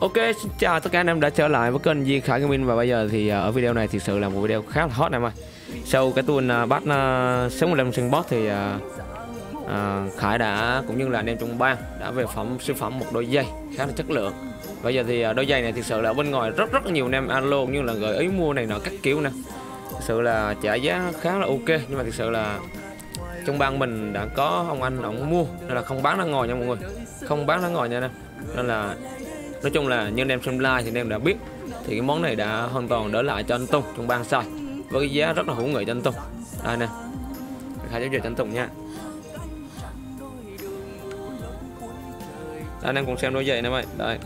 Ok, xin chào tất cả anh em đã trở lại với kênh Di Khải Gaming và bây giờ thì à, ở video này thực sự là một video khá là hot em ơi. Sau cái tuần uh, à, bắt à, uh, 65 sân boss thì uh, uh, Khải đã cũng như là anh em trong ban đã về phẩm siêu phẩm một đôi giày khá là chất lượng. Bây giờ thì uh, đôi giày này thực sự là bên ngoài rất rất nhiều anh em alo cũng như là gợi ý mua này nọ các kiểu nè. Thực sự là trả giá khá là ok nhưng mà thực sự là trong ban mình đã có ông anh ổng mua nên là không bán ra ngoài nha mọi người không bán ra ngoài nha nè nên là nói chung là như anh em xem like thì anh em đã biết. Thì cái món này đã hoàn toàn đỡ lại cho anh Tùng trong ban sai với cái giá rất là hữu nghị cho anh Tùng. Đây nè khai giới thiệu cho anh Tùng nha. Đây, anh em cùng xem đôi giày này mày đây.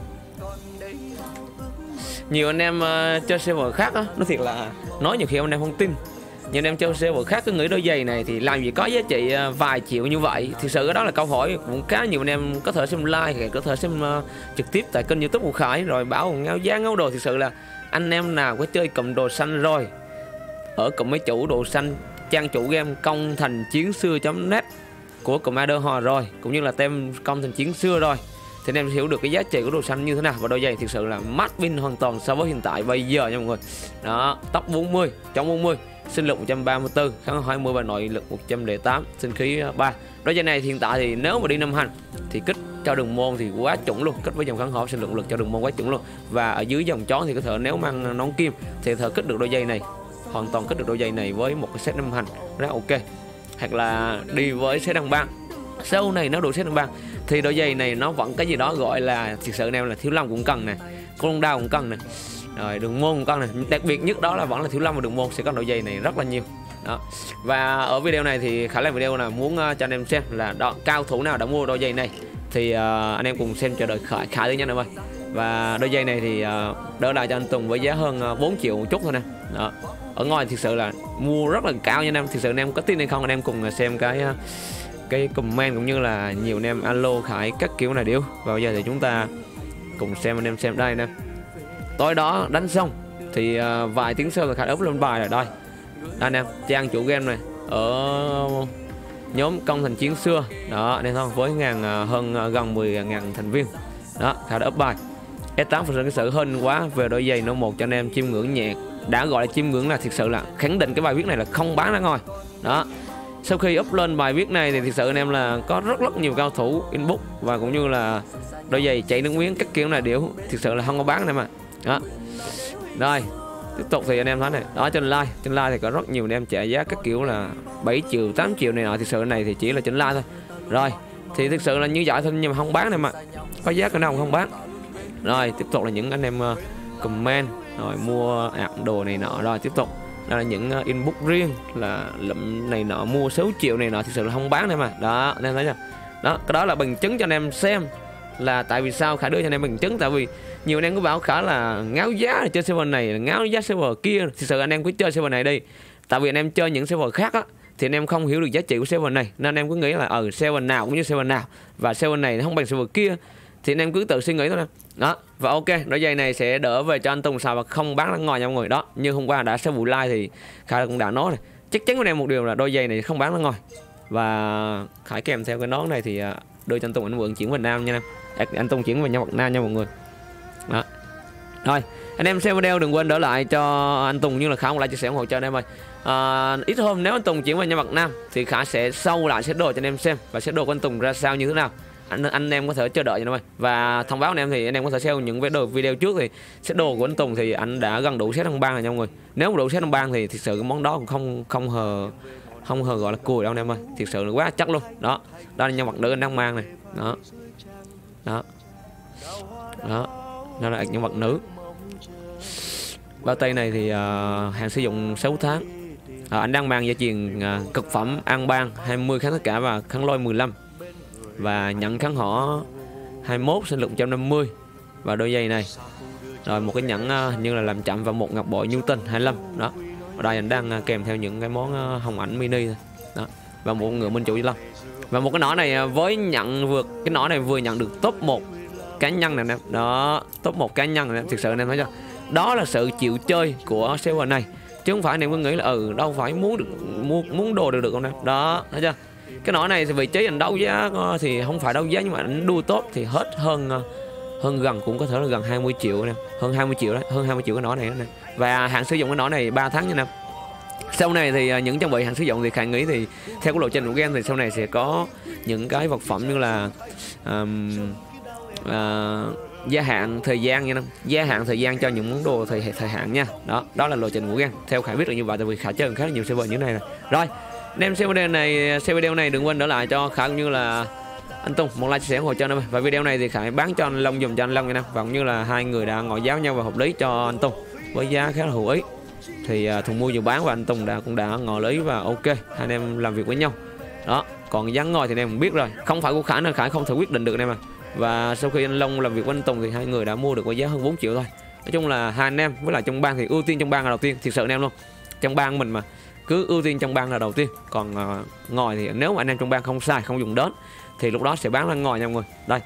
Nhiều anh em uh, chơi server khác á nó thiệt là nói nhiều khi anh em không tin nhưng anh em chơi server khác cứ nghĩ đôi giày này thì làm gì có giá trị à, vài triệu như vậy. Thực sự đó là câu hỏi cũng khá nhiều anh em có thể xem like có thể xem uh, trực tiếp tại kênh youtube của khải. Rồi bảo ngáo giá ngáo đồ thực sự là anh em nào có chơi cầm đồ xanh rồi ở cùng mấy chủ đồ xanh trang chủ game công thành chiến xưa net của commander hòa rồi cũng như là tem công thành chiến xưa rồi thì anh em hiểu được cái giá trị của đồ xanh như thế nào. Và đôi giày thực sự là mát pin hoàn toàn so với hiện tại bây giờ nha mọi người. Đó, tóc 40 trong 40 sinh lực 134 kháng 20 và nội lực 108 sinh khí 3 đôi giày này hiện tại thì nếu mà đi năm hành thì kích cho đường môn thì quá chuẩn luôn. Kích với dòng kháng hỏa sinh lượng lực cho đường môn quá chuẩn luôn. Và ở dưới dòng chó thì có thể nếu mang nón kim thì thợ kích được đôi giày này. Hoàn toàn kích được đôi giày này với một cái set năm hành. Rất ok. Hoặc là đi với set đăng băng sau này nó đủ set đăng băng thì đôi giày này nó vẫn cái gì đó gọi là thực sự anh em là thiếu lâm cũng cần nè con đao cũng cần nè rồi đường môn cũng cần nè. Đặc biệt nhất đó là vẫn là thiếu lâm và đường môn sẽ có đôi giày này rất là nhiều. Đó. Và ở video này thì khả năng video là muốn ờ, cho anh em xem là đó, cao thủ nào đã mua đôi giày này thì uh, anh em cùng xem chờ đợi khải khải thứ nhất em ơi. Và đôi giày này thì uh, đỡ lại cho anh Tùng với giá hơn 4 triệu một chút thôi nè. Đó. Ở ngoài thực sự là mua rất là cao nha anh em thực sự anh em có tin hay không anh em cùng xem cái uh, cái comment cũng như là nhiều anh em alo khải các kiểu này điếu. Và bây giờ thì chúng ta cùng xem anh em xem đây nè. Tối đó đánh xong thì uh, vài tiếng sau là khải up lên bài rồi đây. Anh em trang chủ game này ở nhóm công thành chiến xưa. Đó nên thôi với ngàn à, hơn à, gần 10 ngàn thành viên. Đó khải đã up bài. S8 phần cái sự hên quá về đôi giày nó một cho anh em chiêm ngưỡng nhẹ đã gọi là chiêm ngưỡng là thực sự là khẳng định cái bài viết này là không bán ra ngoài. Đó sau khi up lên bài viết này thì thực sự anh em là có rất rất nhiều cao thủ inbox và cũng như là đôi giày chạy nước miếng các kiểu này đều thực sự là không có bán này mà đó. Rồi, tiếp tục thì anh em thấy này. Đó, trên like trên like thì có rất nhiều anh em trả giá các kiểu là 7 triệu 8 triệu này nọ. Thực sự này thì chỉ là trên like thôi. Rồi, thì thực sự là như vậy thôi, nhưng mà không bán này mà có giá cái nào không bán. Rồi, tiếp tục là những anh em ờ, comment, rồi mua ạc đồ này nọ. Rồi, tiếp tục đó là những à, inbox riêng là lụm này nọ mua 6 triệu này nọ thực sự là không bán đây mà. Đó anh em thấy chưa? Đó cái đó là bằng chứng cho anh em xem là tại vì sao khả đưa cho anh em bằng chứng? Tại vì nhiều anh em cứ bảo khả là ngáo giá chơi server này ngáo giá server kia thực sự anh em cứ chơi server này đi. Tại vì anh em chơi những server khác á thì anh em không hiểu được giá trị của server này. Nên anh em cứ nghĩ là ở ừ, server nào cũng như server nào. Và server này không bằng server kia. Thì anh em cứ tự suy nghĩ thôi nè đó và ok đôi giày này sẽ đỡ về cho anh Tùng xài và không bán ra ngoài nha mọi người. Đó như hôm qua đã sau vụ like thì Khải cũng đã nói này. Chắc chắn với em một điều là đôi giày này không bán ra ngoài. Và Khải kèm theo cái nón này thì à, đưa cho anh Tùng anh Vượng chuyển về Nam nha em. Anh Tùng chuyển về nhau Nam nha mọi người. Đó. Rồi anh em xem video đừng quên đỡ lại cho anh Tùng như là Khải một like chia sẻ ủng hộ cho anh em ơi. À, ít hôm nếu anh Tùng chuyển về nhà Việt Nam thì Khải sẽ sâu lại sẽ đồ cho anh em xem và sẽ đồ của anh Tùng ra sao như thế nào anh anh em có thể chờ đợi cho anh em và thông báo anh em thì anh em có thể xem những video video trước thì set đồ của anh Tùng thì anh đã gần đủ set trong bang rồi nha mọi người. Nếu mà đủ set trong bang thì thực sự cái món đó cũng không không hờ không hờ gọi là cùi đâu anh em ơi. Thực sự là quá chắc luôn. Đó đó là nhân vật nữ anh đang mang này. Đó đó đó đó là nhân vật nữ. Bao tay này thì uh, hàng sử dụng 6 tháng. À, anh đang mang gia truyền uh, à, cực phẩm an bang 20 kháng tất cả và kháng lôi 15 và nhận kháng hỏ 21 sinh lực 150 và đôi giày này. Rồi một cái nhẫn uh, như là làm chậm và một ngọc bội Newton 25 đó. Ở đây anh đang uh, kèm theo những cái món uh, hồng ảnh mini đó. Và một ngựa minh chủ 25 và một cái nỏ này với nhận vượt cái nỏ này vừa nhận được top 1 cá nhân này nè đó top một cá nhân này thực sự anh em thấy chưa? Đó là sự chịu chơi của server này. Chứ không phải anh em có nghĩ là ừ đâu phải muốn được muốn muốn đồ được được không nè đó thấy chưa? Cái nỏ này thì vị trí anh đấu giá ờ, thì không phải đấu giá nhưng mà anh đua tốt thì hết hơn ờ, hơn gần cũng có thể là gần 20 triệu nè. Hơn 20 triệu đấy hơn 20 triệu cái nỏ này nè. Và hạn sử dụng cái nỏ này 3 tháng nha nè. Sau này thì ờ, những trang bị hạn sử dụng thì khải nghĩ thì theo cái lộ trình của game thì sau này sẽ có những cái vật phẩm như là um, uh, gia hạn thời gian nha gia hạn thời gian cho những món đồ thời thời hạn nha. Đó đó là lộ trình của game theo khải biết được như vậy tại vì khải chơi khá là nhiều server như thế này rồi rồi đem xem video này xem video này đừng quên đỡ lại cho khả cũng như là anh Tùng một like chia sẻ ủng hộ cho anh và video này thì Khải bán cho anh Long dùng cho anh Long nha và cũng như là hai người đã ngồi giáo nhau và hợp lý cho anh Tùng với giá khá là hữu ý. Thì uh, Thùng mua vừa bán và anh Tùng đã cũng đã ngồi lý và ok hai anh em làm việc với nhau. Đó còn giá ngồi thì anh em cũng biết rồi. Không phải của Khải nên Khải không thể quyết định được anh em à và sau khi anh Long làm việc với anh Tùng thì hai người đã mua được với giá hơn 4 triệu thôi. Nói chung là hai anh em với lại trong bang thì ưu tiên trong bang là đầu tiên thiệt sự anh em luôn. Trong bang mình mà cứ ưu tiên trong bang là đầu tiên. Còn uh, ngồi thì nếu mà anh em trong bang không xài không dùng đến thì lúc đó sẽ bán ra ngồi nha mọi người. Đây.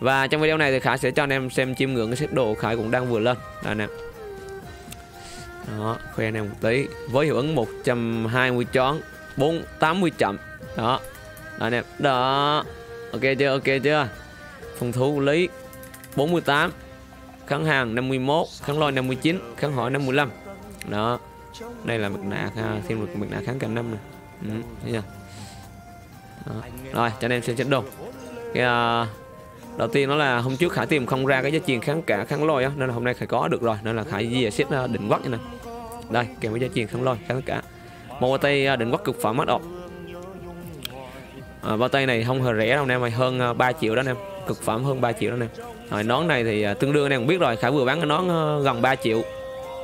Và trong video này thì Khải sẽ cho anh em xem chiêm ngưỡng cái xếp đồ Khải cũng đang vừa lên. Đây nè đó khoe anh em một tí. Với hiệu ứng 120 chón 4 80 chậm. Đó. Anh em. Đó. Ok chưa? Ok chưa? Phòng thủ lý 48 kháng hàng 51 kháng lôi 59 kháng hỏi 55 đó đây là mặt nạ thêm được mặt nạ kháng cả năm này. Ừ, thấy chưa? Đó. rồi cho anh em xem trận đồ cái uh, đầu tiên nó là hôm trước khải tìm không ra cái giá truyền kháng cả kháng lôi á nên là hôm nay khải có được rồi nên là khải di xếp à, định quắc như này đây kèm với giá truyền kháng lôi kháng cả. Một bao tay à, định quắc cực phẩm mắt ọc à, bao tay này không hề rẻ đâu anh em mày hơn 3 triệu đó anh em. Cực phẩm hơn 3 triệu đó em. Rồi nón này thì tương đương anh em cũng biết rồi khải vừa bán cái nón gần 3 triệu.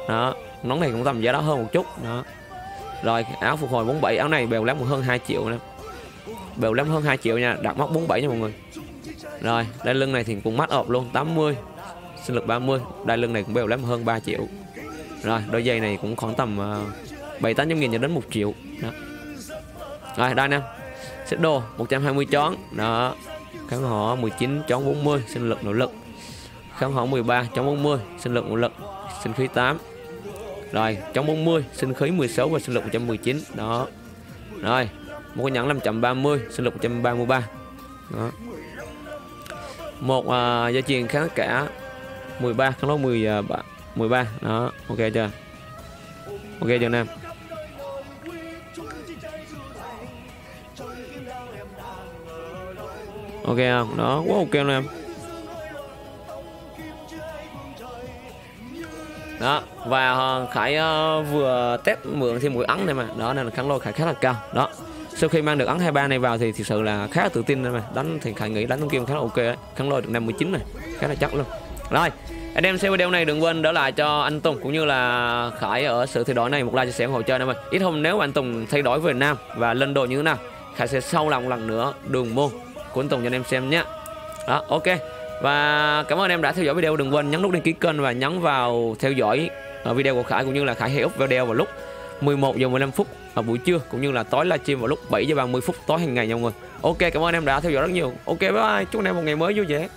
Đó nón này cũng tầm giá đó hơn một chút. Đó. Rồi áo phục hồi 47 áo này bèo lắm hơn 2 triệu nè bèo lắm hơn 2 triệu nha đặt móc 47 nha mọi người. Rồi đai lưng này thì cũng mắt ộp luôn 80 sinh lực 30 đai lưng này cũng bèo lắm hơn 3 triệu. Rồi đôi giày này cũng khoảng tầm uh, 7 800 nghìn cho đến 1 triệu. Đó. Rồi đây nè xích đồ 120 chón. Đó. Kháng họ 19 chón 40 sinh lực nỗ lực. Kháng họ 13 chón 40 sinh lực nỗ lực. Sinh khí 8 rồi trong 40 sinh khí 16 và sinh lực 119 đó. Rồi một cái nhẫn 530 sinh lực 133 đó. Một uh, gia truyền kháng cả 13 kháng lỗ 10 uh, 13 đó ok chưa? Ok chưa nam? Ok không? Đó quá ok anh đó và ờ, khải uh, vừa test mượn thêm một cái ấn này mà. Đó nên là kháng lôi khải khá là cao. Đó sau khi mang được ấn 23 này vào thì thực sự là khá là tự tin mà. Đánh thì khải nghĩ đánh trong kim khá là ok đấy. Kháng lôi được 59 này khá là chắc luôn. Rồi anh em xem video này đừng quên đỡ lại cho anh Tùng cũng như là Khải ở sự thay đổi này một like chia sẻ ủng hộ cho anh em ơi. Ít hôm nếu anh Tùng thay đổi về Việt Nam và lên đồ như thế nào Khải sẽ sâu lòng lần nữa đường môn của anh Tùng cho anh em xem nhé. Đó ok và cảm ơn em đã theo dõi video đừng quên nhấn nút đăng ký kênh và nhấn vào theo dõi ờ, video của Khải cũng như là Khải hay up video vào lúc 11 giờ 15 phút vào buổi trưa cũng như là tối livestream vào lúc 7 giờ 30 phút tối hàng ngày nha mọi người. Ok, cảm ơn em đã theo dõi rất nhiều. Ok, bye bye. Chúc anh em một ngày mới vui vẻ.